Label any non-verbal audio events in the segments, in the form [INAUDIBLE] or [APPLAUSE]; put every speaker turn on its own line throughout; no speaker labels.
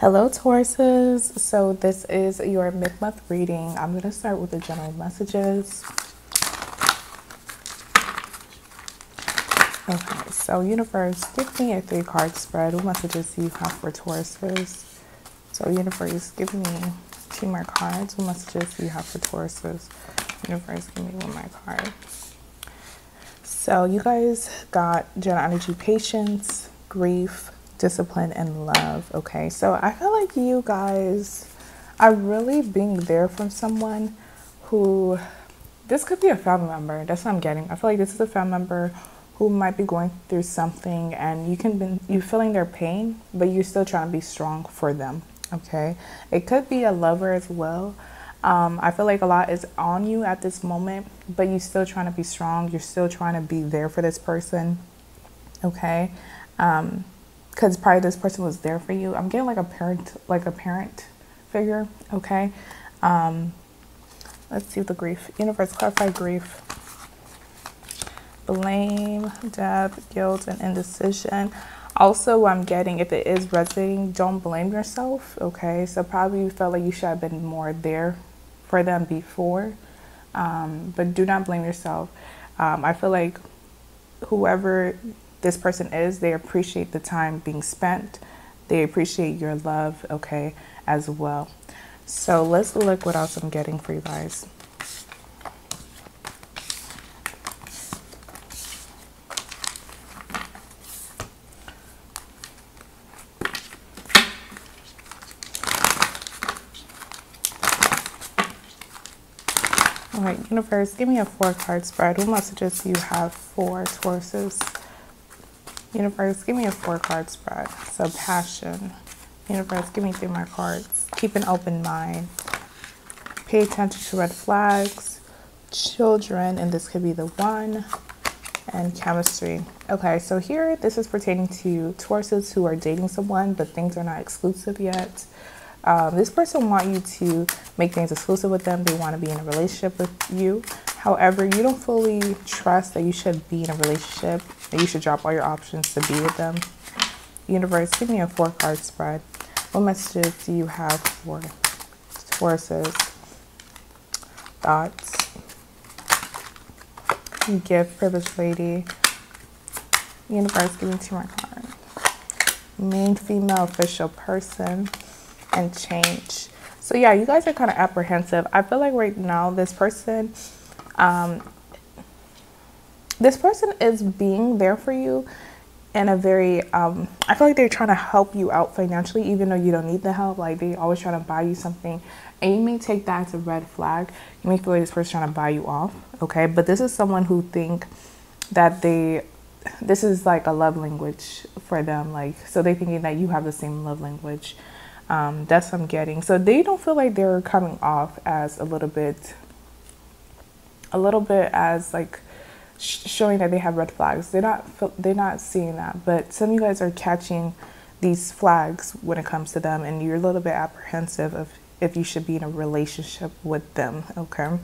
Hello, Tauruses. So, this is your mid month reading. I'm going to start with the general messages. Okay, so universe, give me a three card spread. What messages do you have for Tauruses? So, universe, give me two more cards. What messages do you have for Tauruses? Universe, give me one more card. So, you guys got general energy, patience, grief, discipline, and love. Okay, so I feel like you guys are really being there for someone who this could be a family member. That's what I'm getting. I feel like this is a family member who might be going through something and you can be you feeling their pain, but you're still trying to be strong for them. Okay. It could be a lover as well. Um, I feel like a lot is on you at this moment, but you're still trying to be strong. You're still trying to be there for this person. Okay. Um, because probably this person was there for you. I'm getting like a parent, like a parent figure. Okay. Um, let's see the grief. Universe clarify grief. Blame, death, guilt, and indecision. Also, I'm getting if it is resonating, don't blame yourself. Okay. So probably you felt like you should have been more there for them before. Um, but do not blame yourself. Um, I feel like whoever this person is, they appreciate the time being spent. They appreciate your love, okay, as well. So let's look what else I'm getting for you guys. All right, universe, give me a four card spread. What messages do you have for Tauruses? Universe, give me a four card spread. So, passion. Universe, give me three more cards. Keep an open mind. Pay attention to red flags. Children, and this could be the one. And chemistry. Okay, so here this is pertaining to Tauruses who are dating someone, but things are not exclusive yet. Um, this person want you to make things exclusive with them. They want to be in a relationship with you. However, you don't fully trust that you should be in a relationship, that you should drop all your options to be with them. Universe, give me a four card spread. What messages do you have for Tauruses? Thoughts? Gift, privileged lady. Universe, give me two more cards. Main female official person and change. So yeah, you guys are kind of apprehensive. I feel like right now this person um, this person is being there for you in a very um, i feel like they're trying to help you out financially even though you don't need the help. Like they always trying to buy you something. And you may take that as a red flag. You may feel like this person trying to buy you off okay? But this is someone who think that they this is like a love language for them like so they thinking that you have the same love language. Um, that's what i'm getting. So they don't feel like they're coming off as a little bit a little bit as like sh- showing that they have red flags. They're not they're not seeing that, but some of you guys are catching these flags when it comes to them, and you're a little bit apprehensive of if you should be in a relationship with them. Okay,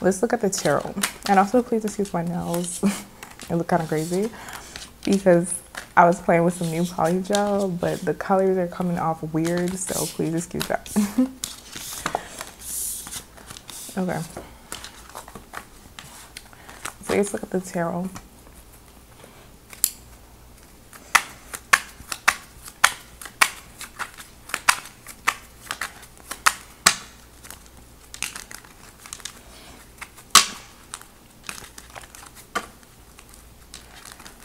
let's look at the tarot, and also please excuse my nails. [LAUGHS] they look kind of crazy because I was playing with some new poly gel, but the colors are coming off weird, so please excuse that. [LAUGHS] okay. Let's look at the tarot.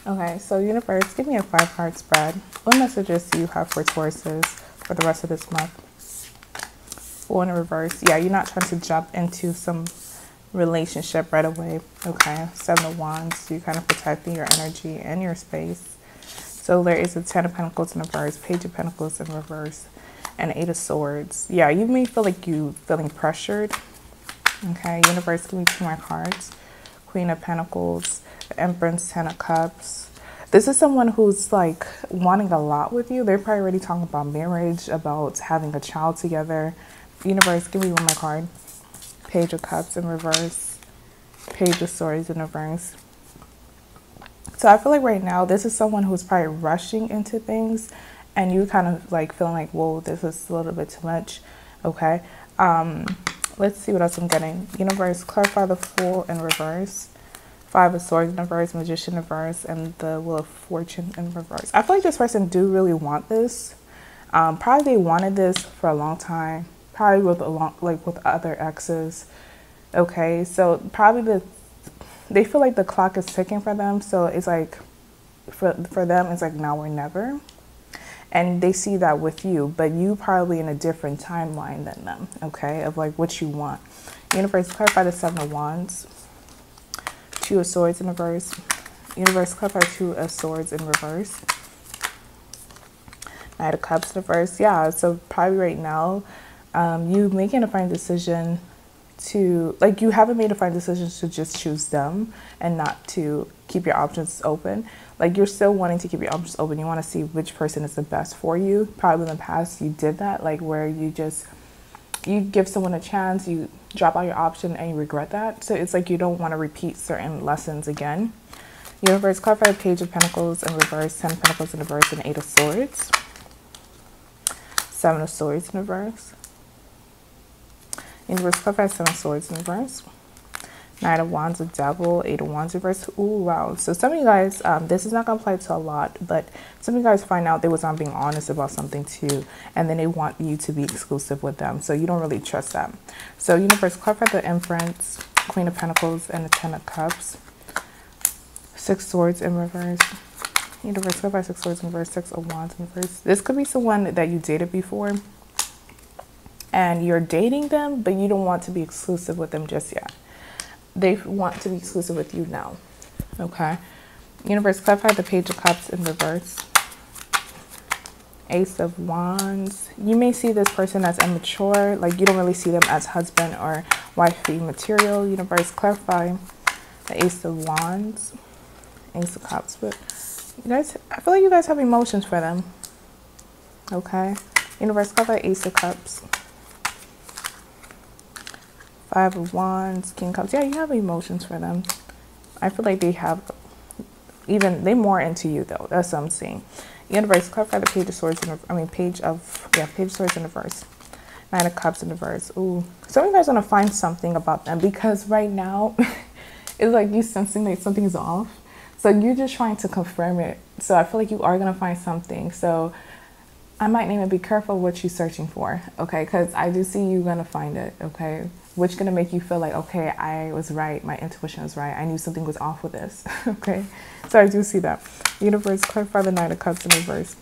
Okay, so universe, give me a five card spread. What messages do you have for Tauruses for the rest of this month? Four in reverse. Yeah, you're not trying to jump into some relationship right away. Okay, Seven of Wands, you're kind of protecting your energy and your space. So there is a Ten of Pentacles in reverse, Page of Pentacles in reverse, and Eight of Swords. Yeah, you may feel like you feeling pressured. Okay, Universe, give me two more cards. Queen of Pentacles, Empress, Ten of Cups. This is someone who's like wanting a lot with you. They're probably already talking about marriage, about having a child together. Universe, give me one more card. Page of Cups in reverse, Page of Swords in reverse. So I feel like right now this is someone who's probably rushing into things and you kind of like feeling like, whoa, this is a little bit too much. Okay. Um, let's see what else I'm getting. Universe, clarify the Fool in reverse. Five of Swords in reverse, Magician in reverse, and the Wheel of Fortune in reverse. I feel like this person do really want this. Um, probably they wanted this for a long time. Probably with a long, like with other exes. Okay, so probably the they feel like the clock is ticking for them. So it's like for for them, it's like now or never and they see that with you, but you probably in a different timeline than them, okay, of like what you want. Universe, clarify the Seven of Wands, Two of Swords in reverse. Universe, clarify Two of Swords in reverse. Knight of Cups in reverse. Yeah, so probably right now, um, you making a fine decision to like you haven't made a fine decision to just choose them and not to keep your options open. Like you're still wanting to keep your options open. You want to see which person is the best for you. Probably in the past you did that like where you just you give someone a chance you drop out your option and you regret that. So it's like you don't want to repeat certain lessons again. Universe clarify the page of pentacles in reverse ten pentacles in reverse and eight of swords. Seven of swords in reverse Universe clarify seven of swords in reverse Knight of Wands with Devil, Eight of Wands reverse. Ooh, wow. So some of you guys, um, this is not going to apply to a lot, but some of you guys find out they was not being honest about something too, and then they want you to be exclusive with them. So you don't really trust them. So universe, clarify the Empress, Queen of Pentacles, and the Ten of Cups. Six Swords in reverse. Universe, clarify Six Swords in reverse, Six of Wands in reverse. This could be someone that you dated before, and you're dating them, but you don't want to be exclusive with them just yet they want to be exclusive with you now. Okay. Universe, clarify the Page of Cups in reverse. Ace of Wands. You may see this person as immature, like you don't really see them as husband or wifey material. Universe, clarify the Ace of Wands. Ace of Cups. But you guys, I feel like you guys have emotions for them. Okay. Universe, clarify Ace of Cups. Five of Wands, King Cups. Yeah, you have emotions for them. I feel like they have even they more into you though. That's what I'm seeing. Universe, clarify the page of swords in I mean page of yeah, page of swords in the verse. Nine of Cups in the verse. Ooh. Some of you guys wanna find something about them because right now [LAUGHS] it's like you sensing that something's off. So you're just trying to confirm it. So I feel like you are gonna find something. So I might name it be careful what you're searching for, okay? Because I do see you gonna find it, okay? Which going to make you feel like, okay, I was right. My intuition was right. I knew something was off with this. [LAUGHS] okay. So I do see that. Universe, clarify the Knight of Cups in reverse.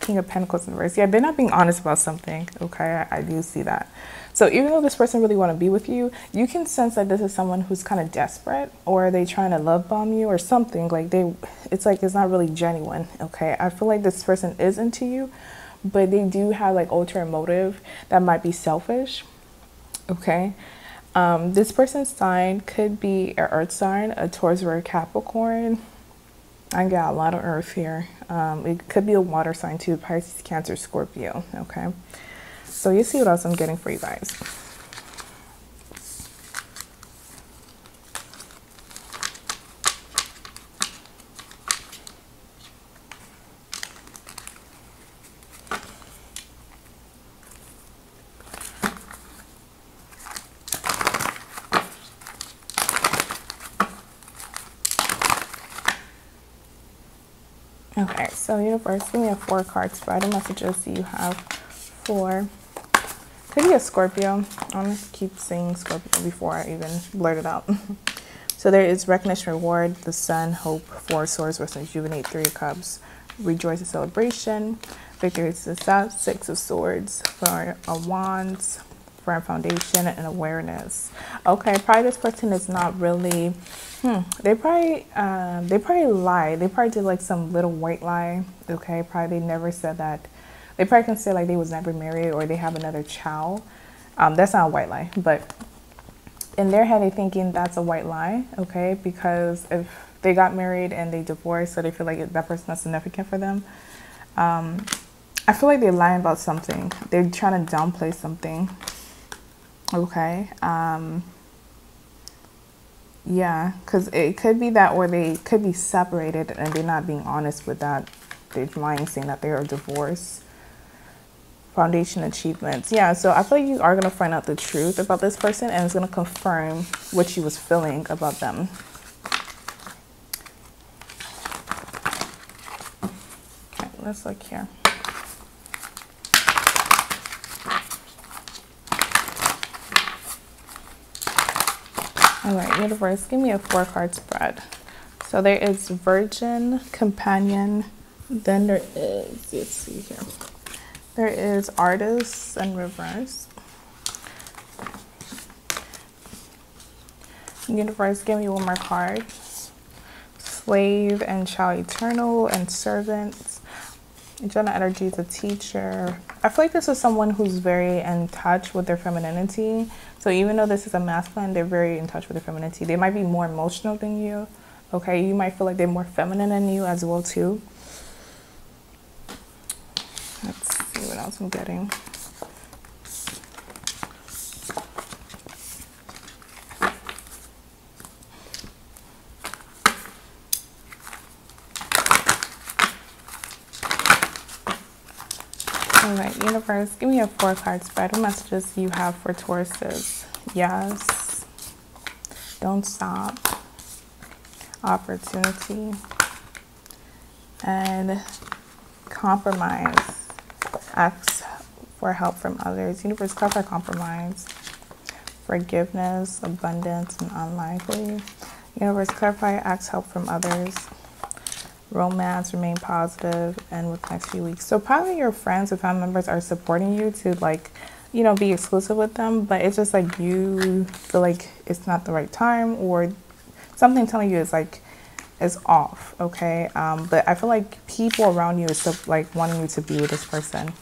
King of Pentacles in reverse. Yeah, they're not being honest about something. Okay. I, I do see that. So even though this person really want to be with you, you can sense that this is someone who's kind of desperate or they trying to love bomb you or something like they, it's like, it's not really genuine. Okay. I feel like this person is into you, but they do have like ulterior motive that might be selfish okay? Um, this person's sign could be an earth sign, a Taurus or a Capricorn. I got a lot of earth here. Um, it could be a water sign too, Pisces, Cancer, Scorpio, okay? So you see what else I'm getting for you guys. Okay, so give me a four card spread of messages you have four. could be a Scorpio. I'm gonna keep saying Scorpio before I even blurt it out. [LAUGHS] so there is recognition, reward, the sun, hope, four swords, rest, rejuvenate, three of cups, rejoice, and celebration, victory, success, six of swords, four of wands, firm foundation, and awareness. Okay, probably this person is not really Hmm. They probably um, they probably lied. They probably did like some little white lie. Okay, probably they never said that. They probably can say like they was never married or they have another child. Um, that's not a white lie, but in their head they thinking that's a white lie. Okay, because if they got married and they divorced, so they feel like that person is significant for them. Um, I feel like they're lying about something. They're trying to downplay something. Okay. Um, yeah, because it could be that, or they could be separated and they're not being honest with that. They're lying, saying that they are divorced. Foundation achievements. Yeah, so I feel like you are going to find out the truth about this person and it's going to confirm what you was feeling about them. Okay, let's look here. All right, universe, give me a four card spread. So there is Virgin, Companion, then there is, let's see here. There is Artists and Reverse. Universe, give me one more card. Slave and Child Eternal and Servants. Jenna Energy is a teacher. I feel like this is someone who's very in touch with their femininity. So even though this is a masculine, they're very in touch with their femininity. They might be more emotional than you. Okay, you might feel like they're more feminine than you as well too. Let's see what else I'm getting. All right, universe, give me a four card spread. What messages you have for Tauruses? Yes. Don't stop. Opportunity. And compromise. Ask for help from others. Universe, cover compromise. Forgiveness, abundance, and unlikely. Universe, clarify, ask help from others romance, remain positive, and with next few weeks. So probably your friends or family members are supporting you to like, you know, be exclusive with them, but it's just like you feel like it's not the right time or something telling you it's like is off, okay? Um, but I feel like people around you is still like wanting you to be with this person.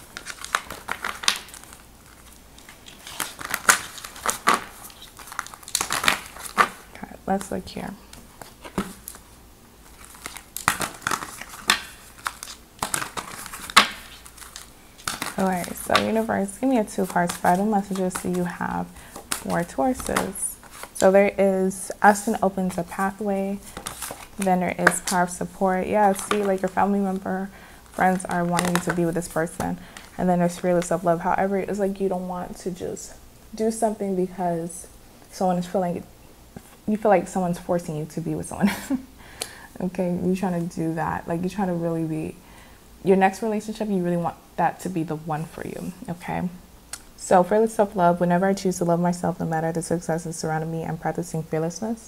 Okay, let's look here. Alright, so universe, give me a two card spread. What messages do you have for Tauruses? So there is Asking opens a pathway. Then there is power of support. Yeah, see, like your family member, friends are wanting you to be with this person. And then there's fearless of love. However, it's like you don't want to just do something because someone is feeling, you feel like someone's forcing you to be with someone. [LAUGHS] okay, you're trying to do that. Like you're trying to really be, your next relationship, you really want that to be the one for you, okay? So, fearless self love, whenever I choose to love myself, no matter the successes surrounding me, I'm practicing fearlessness.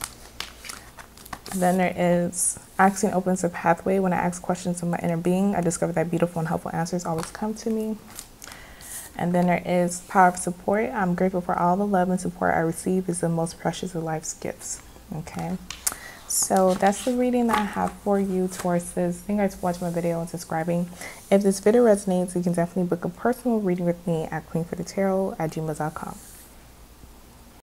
Then there is asking opens a pathway. When I ask questions of my inner being, I discover that beautiful and helpful answers always come to me. And then there is power of support. I'm grateful for all the love and support I receive is the most precious of life's gifts. Okay. So that's the reading that I have for you, Tauruses. Thank you guys for watching my video and subscribing. If this video resonates, you can definitely book a personal reading with me at queenfredatarot at gmail.com.